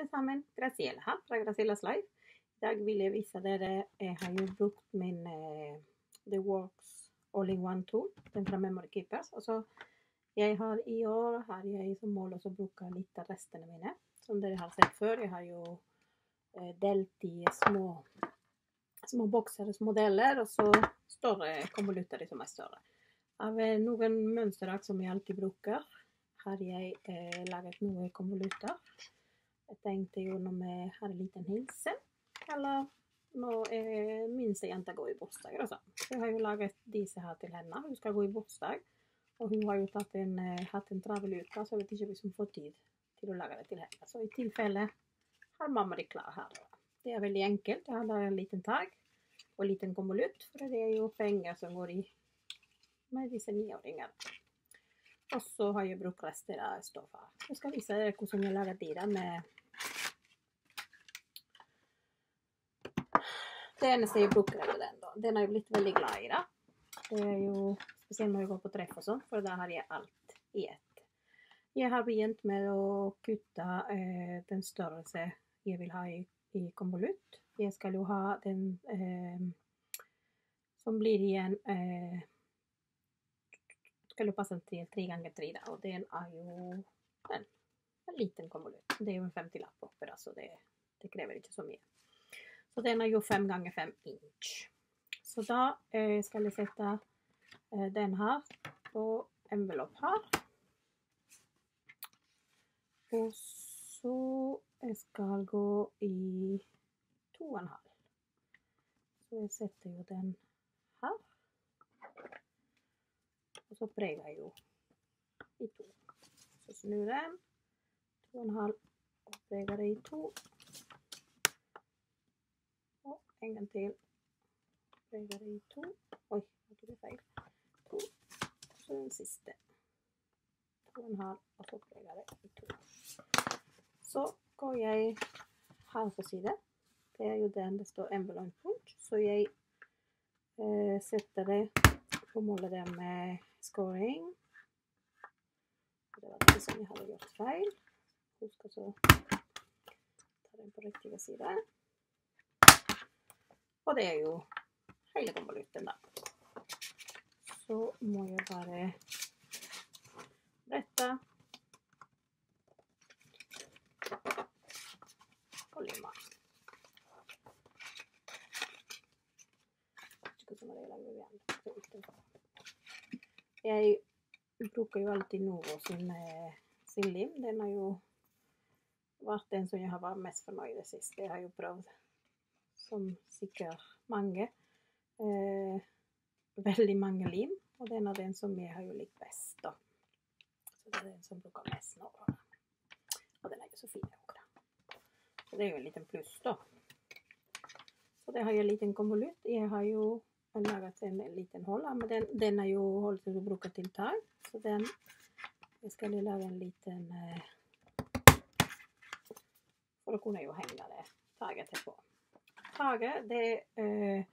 alle sammen. Graciela her fra Gracielas Life. I dag vil jeg vise dere Jeg har jo brukt min eh, The Works All-in-One Tool, den fra Memory Keepers. Og så jeg har I år har jeg som mål å bruke litt av restene mine. Som dere har sett før. Jeg har jo eh, delt i små, små bokser, små deler, og så større konvolutter som er større. Av eh, noen mønsterark som jeg alltid bruker, har jeg eh, laget noen konvolutter. Jeg tenkte jo når vi har en liten hilsen, eller når eh, minste jenta går i bursdag. Altså. Jeg har jo laget disse her til henne. Hun skal gå i bursdag, og hun har jo en, eh, hatt en travel uke, så jeg vet ikke hvis hun får tid til å lage det til henne. Så i tilfelle har mamma det klar her. Det er veldig enkelt. Jeg har en liten tag og en liten konvolutt, for det er jo penger som går i med disse niåringene. Og så har jeg brukt rester av stoff. Jeg skal vise dere hvordan jeg lager dyra med Det eneste jeg bruker, er den. da. Den har jeg blitt veldig glad i. da. Det er jo Spesielt når jeg går på treff og sånn, for da har jeg alt i ett. Jeg har begynt med å kutte eh, den størrelse jeg vil ha i, i konvolutt. Jeg skal jo ha den eh, som blir igjen eh, skal jo passe til tre ganger tre, da, og den er jo en, en liten konvolutt. Det er jo en 50-lapp oppi, så det, det krever ikke så mye. Så den er jo fem ganger fem inch. Så da eh, skal jeg sette eh, den her på envelopp her. Og så jeg skal gå i to og en halv. Så jeg setter jo den her. Og så preger jeg jo i to. Så snur den. To og en halv og preger det i to. Og en gang til. Preger det i to. Oi, nå tok jeg feil. To. Så den siste. To og en halv, og så preger det i to. Så går jeg her på side. Det er jo den det står envelope punkt, Så jeg eh, setter det og måler det med scoring. Det var det som jeg hadde gjort feil. Husk å ta den på riktig side. Og det er jo hele konvolutten, da. Så må jeg bare brette og lime. Ikke som det er laget igjen. Jeg bruker jo alltid Novo sin, eh, sin lim. Den har jo vært den som jeg har vært mest fornøyd med sist. Jeg har jo prøvd, som sikkert mange, eh, veldig mange lim. Og den er den som jeg har jo likt best, da. Så det er den som bruker mest nå. Og den er jo så fin da. Så det er jo en liten pluss, da. Så det har jeg en liten konvolutt. Jeg har jo har laget en liten holder, men den, den er jo holdt til å bruke til tag. Så den jeg skal jeg lage en liten eh, For å kunne jo henge det taget på. Taget, det eh,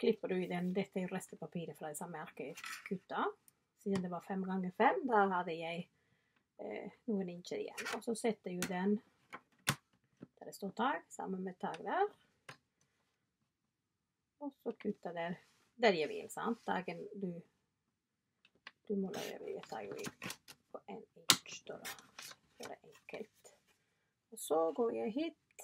klipper du i den. Dette er restepapiret fra det samme arket jeg kutta. Siden det var fem ganger fem, da hadde jeg eh, noen incher igjen. Og så setter jeg den der det står tag, sammen med tag der. Og så kutter der der jeg vil, sant? Dagen du du må lage jeg ta jo på en inch, da. Så det er enkelt. Og så går jeg hit.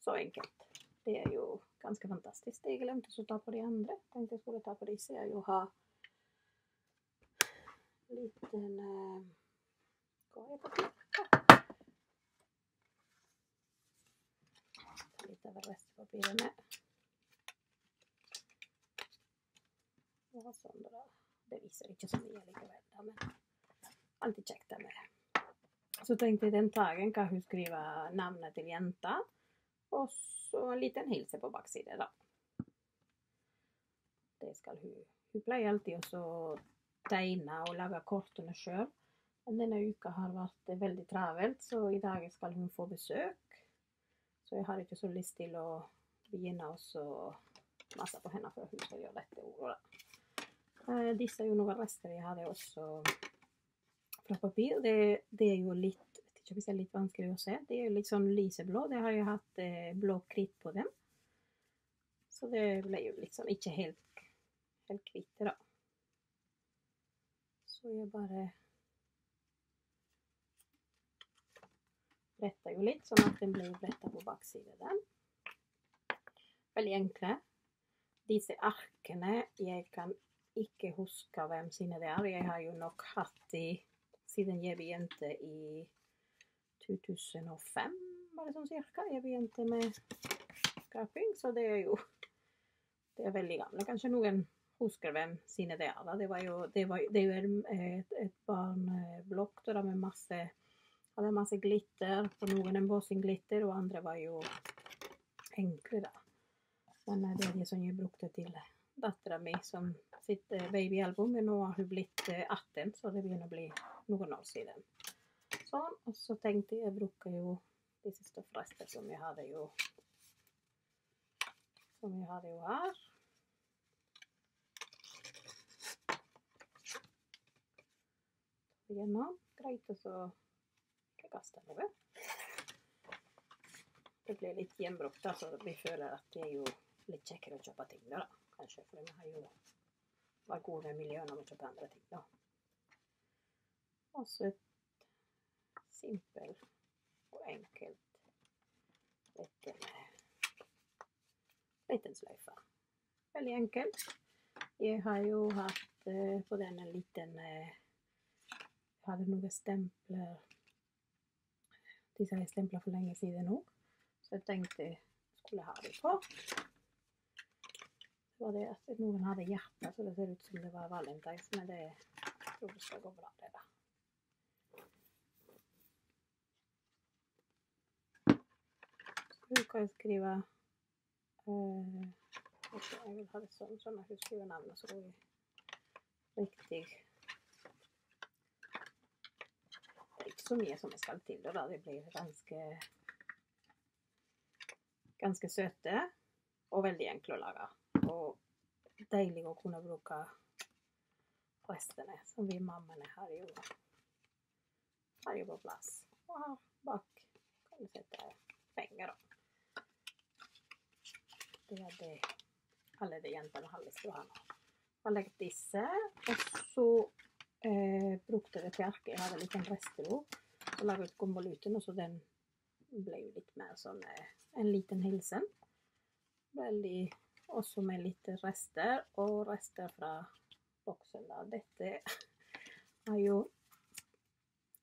Så enkelt. Det er jo ganske fantastisk. Jeg glemte å ta på de andre. Tenkte jeg skulle ta på disse. Jeg jo ha liten Hva er det? Litt av restpapiret med. Og sånn da. Det viser ikke så mye likevel, da, men alltid kjekt det med. Så tenkte jeg den dagen kan hun skrive navnet til jenta, og så en liten hilse på baksiden, da. Det skal hun. Hun pleier alltid å tegne og lage kortene sjøl. Denne uka har vært veldig travelt, så i dag skal hun få besøk. Så jeg har ikke så lyst til å begynne å masse på henne før hun skal gjøre dette ordet. Eh, disse er jo noen rester jeg hadde også fra papir. Det, det, er jo litt vet ikke om det er litt vanskelig å se. Det er litt sånn lyseblå. Det har jo hatt eh, blå kritt på dem. Så det ble jo sånn ikke helt, helt hvite, da. Så jeg bare bretter jo litt, sånn at den blir bretta på baksiden der. Veldig enkle. Disse arkene Jeg kan ikke huske hvem sine det er. Jeg har jo nok hatt de siden jeg begynte i 2005, var det sånn cirka. Jeg begynte med skaping, så det er jo Det er veldig gamle. Kanskje noen husker hvem sine det er. Det, var jo, det, var, det er jo et, et barneblokk med masse hadde masse glitter. På noen embossing-glitter, og andre var jo enkle, da. Men det er det som jeg brukte til dattera mi som sitt babyalbum. Men nå har hun blitt 18, så det begynner å bli noen år siden. Sånn. Og så tenkte jeg jeg bruker jo siste stoffrester som jeg hadde jo Som jeg hadde jo her. Gjennom. Greit å så kaste noe. Det blir litt gjenbrukt, så vi føler at det er jo litt kjekkere å kjøpe ting da, kanskje. For vi har jo vært gode med miljøet når vi kjøper andre ting, da. Og så et simpelt og enkelt liten, liten sløyfe. Veldig enkelt. Jeg har jo hatt uh, på denne liten Jeg hadde noen stempler Disse har jeg stempla for lenge siden nå, så jeg tenkte jeg skulle ha dem på. Så var det at noen hadde hjerte, så det ser ut som det var valentines, men det tror det skal gå bra, det, da. Så jeg kan skrive uh, Jeg vil ha det sånn, sånn at jeg skriver navnet så det riktig Det er ikke så mye som jeg skal til det, da. de blir ganske ganske søte og veldig enkle å lage. Og deilig å kunne bruke restene som vi mammaene har jo, har jo på plass. Og her bak kan du sette penger, da. Det er det alle de jentene har lyst til å ha nå. Man lagt disse, og så eh, brukte det til arket. Jeg hadde litt en restero og ut konvolutten, og så den ble jo litt mer sånn eh, en liten hilsen. Veldig også med litt rester, og rester fra boksen. Dette er jo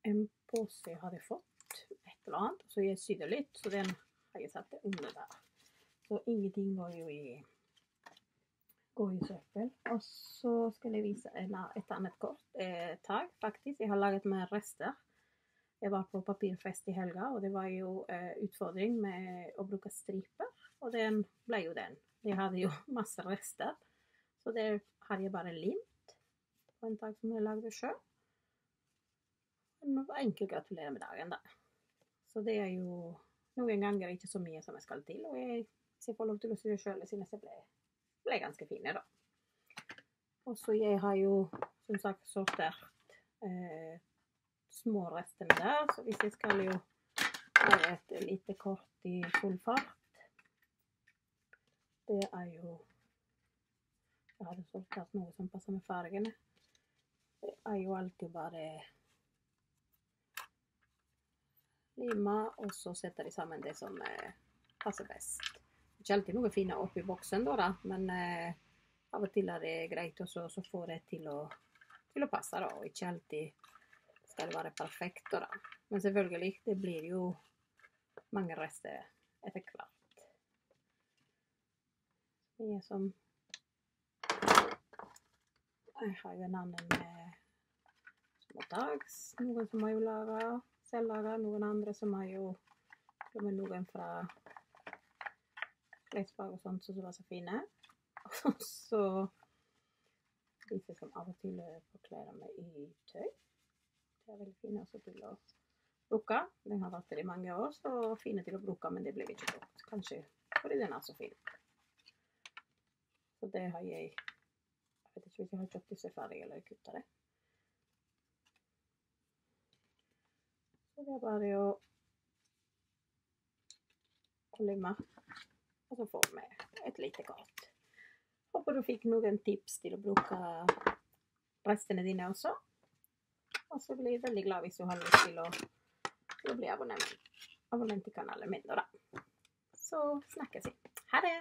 en pose jeg hadde fått, et eller annet, så jeg sydde litt, så den har jeg satt under der. Så ingenting går jo i, går i søppel. Og så skal jeg vise et annet kort eh, tag, faktisk. Jeg har laget med rester. Jeg var på papirfest i helga, og det var jo eh, utfordring med å bruke striper. Og den ble jo den. Jeg hadde jo masse rester. Så det har jeg bare limt på en tag som jeg lagde sjøl. Enkelt gratulerer med dagen, da. Så det er jo noen ganger ikke så mye som jeg skal til. Og jeg så jeg får lov til å sy sjøl. Jeg synes det ble, ble, ganske fine, da. Og så jeg har jo som sagt sortert eh, små restene der, så hvis jeg skal jo lage et lite kort i full fart Det er jo Jeg hadde sortert noe som passer med fargene. Det er jo alltid bare lima, og så setter de sammen det som eh, passer best ikke alltid noe fine oppi boksen, da, da. men eh, av og til er det greit også, så får det til å, til å passe. Da. Og ikke alltid skal det være perfekt. Da. Men selvfølgelig, det blir jo mange rester etter hvert. Mye som Jeg har jo en annen med smådags. Noen som har jo laga, selv laga. Noen andre som har jo noen fra klesplagg og sånt som var så fine. Og så disse som av og til forkler meg i tøy. De er veldig fine også til å bruke. Den har vært der i mange år, så fine til å bruke, men det blir ikke brukt. Kanskje fordi den er så fin. Så det har jeg Jeg vet ikke om jeg har kjøpt disse ferdige eller kutta det. Så det er bare å limme, og så får vi et lite kart. Håper du fikk noen tips til å bruke restene dine også. Og så blir jeg veldig glad hvis du har lyst til å, til å bli abonnent, abonnent i kanalen min. Da. Så snakkes vi. Ha det!